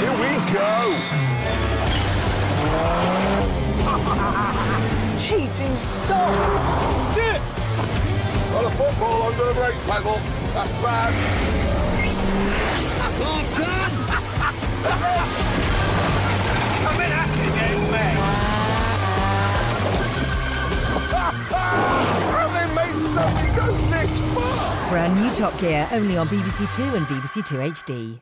Here we go! Cheating soul! Got a football under the brake pedal. That's bad. Bolton! Coming at you, James May. How they made something go this far? Brand new Top Gear, only on BBC Two and BBC Two HD.